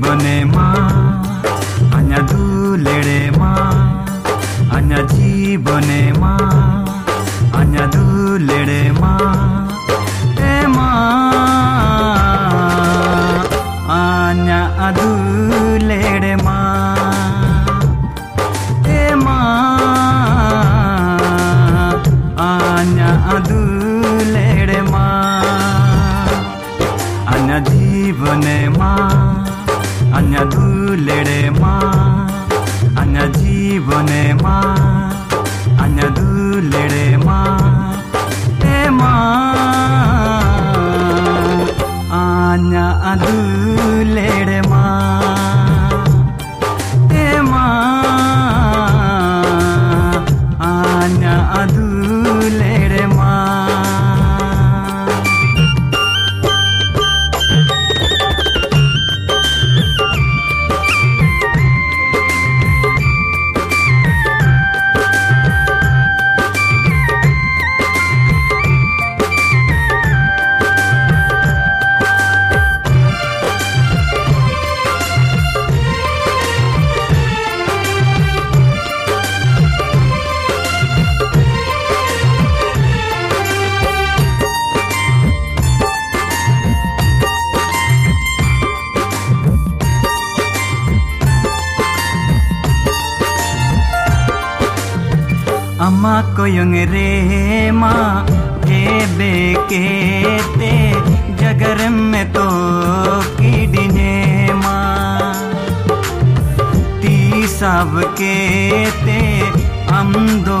bane ma anya du lere ma anya ji bane ma anya du lere ma e ma anya adu lere ma e ma anya adu lere ma anya ji bane ma अन्य धूलेडे मा अन्य जीवने मा। अम्मा कोयंग रे माँ हे ते, जगर में तो किडने माँ। ती सब के ते, हम दो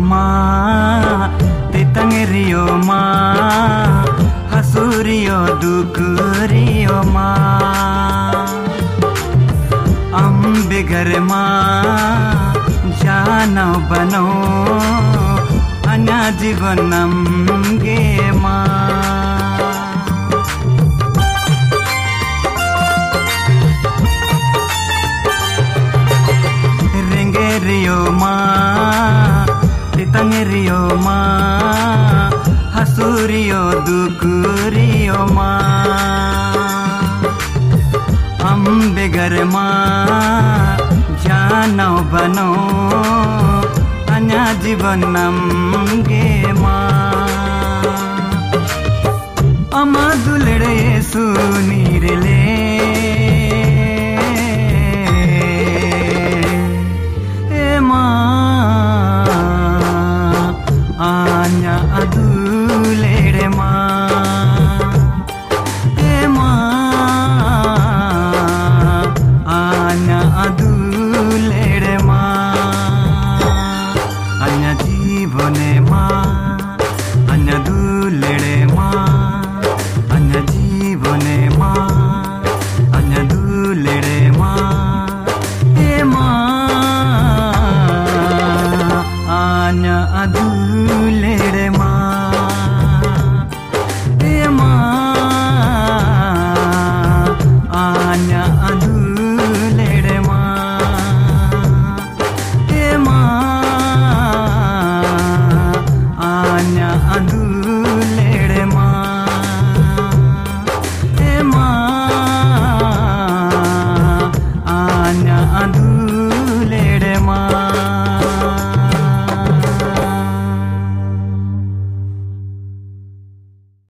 माँ तितंग रियो माँ, हसूरियो दुकुरियो माँ। अम्बे घर जानो बनो अन्य जीवनम गे माँ। माँ हसुरियो दुकुरियो माँ। अम्बे घर माँ जानो बनो अन्य जीवनम गे माँ। अमा दुलड़े सुनीर ले ದುಲ್ಲಡೆ ಮಾ ಅನ್ನ ಜೀವನೆ ಮಾ ಅನ್ನ ದುಲ್ಲಡೆ ಮಾ ಏ ಮಾ ಅನ್ನ ಅದು